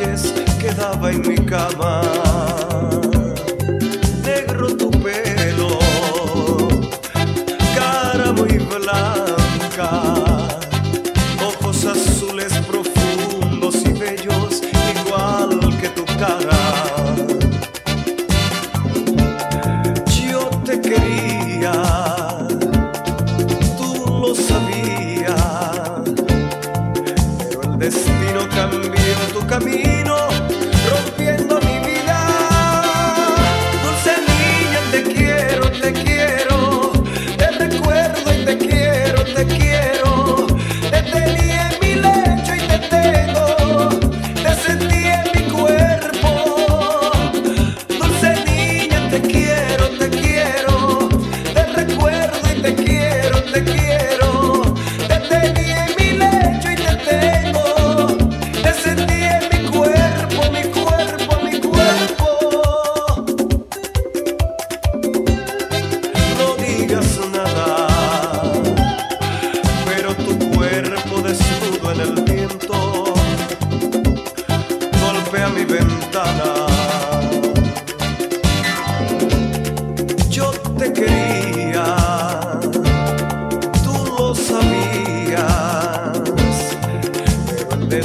noches quedaba en mi cama. Negro tu pelo, cara muy blanca. camino cambió tu camino.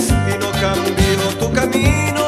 y no cambio tu camino.